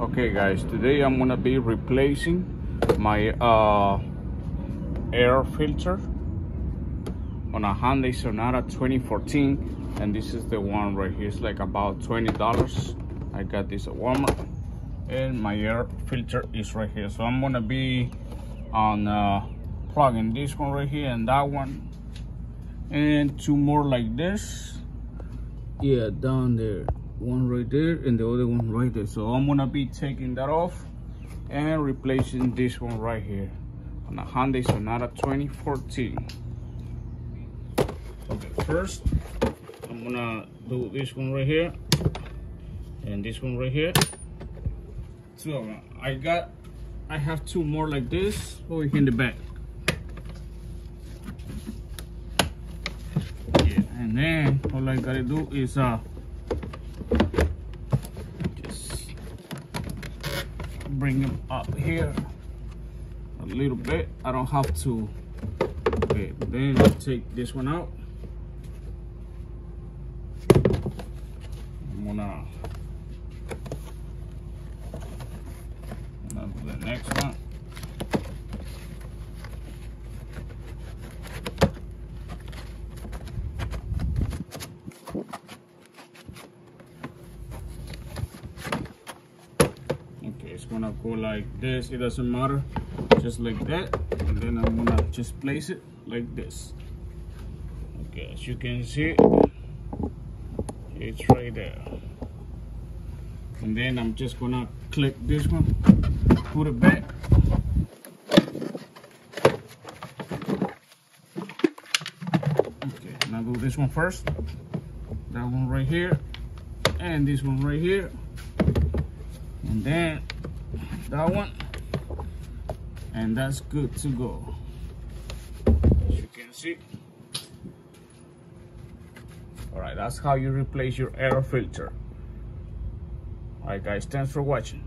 okay guys today i'm gonna be replacing my uh, air filter on a Hyundai Sonata 2014 and this is the one right here. It's like about $20 I got this at Walmart and my air filter is right here. So I'm gonna be on uh, plugging this one right here and that one and two more like this. Yeah down there one right there and the other one right there. So i'm gonna be taking that off and replacing this one right here. On a hyundai sonata 2014 okay first i'm gonna do this one right here and this one right here. So i got i have two more like this. Over here in the back. Yeah and then all i gotta do is uh bring them up here a little bit. I don't have to. Okay, then take this one out. I'm gonna, the next one. It's gonna go like this. It doesn't matter. Just like that. And then i'm gonna just place it like this. Okay as you can see it's right there. And then i'm just gonna click this one put it back. Okay now do this one first. That one right here. And this one right here. And then that one. And that's good to go. As you can see. All right that's how you replace your air filter. All right guys thanks for watching